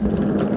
Thank you.